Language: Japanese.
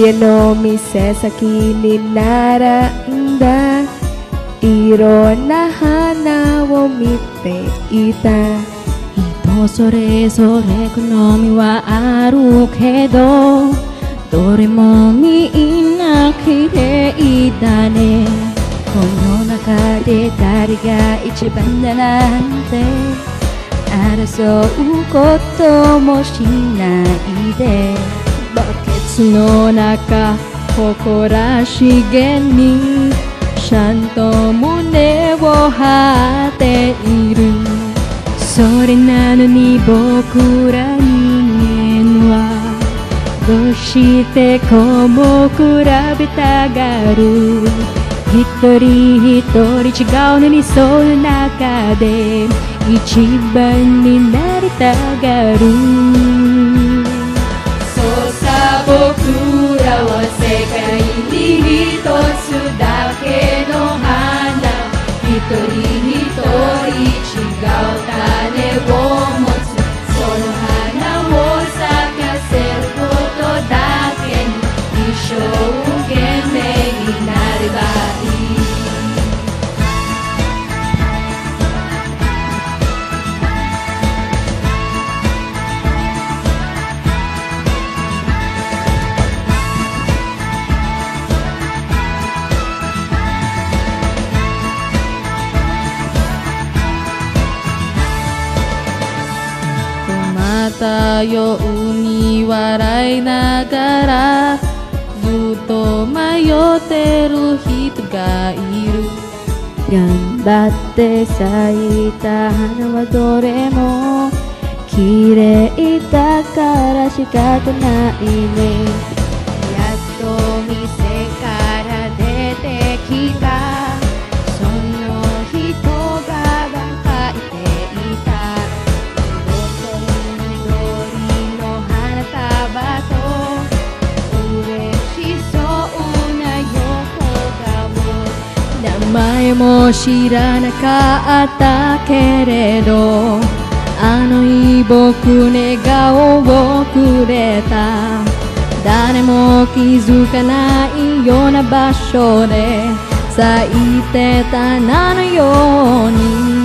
屋の店先に並んだいろんな花を見ていた人それぞれ好みはあるけどどれもみんな綺麗だねこの中で誰が一番だなんて争うこともしないでバケツの中誇らしげにちゃんと胸を張っている。それなのに僕ら人間はどうしてこうも比べたがる。一人一人違うのにその中で一番になりたがる。さ僕ら迷うに笑いながらずっと迷ってる人がいる。頑張って咲いた花はどれも綺麗だから仕方ないね。前も知らなかったけれどあの日僕願顔をくれた。誰も気づかないような場所で咲いてたなのように。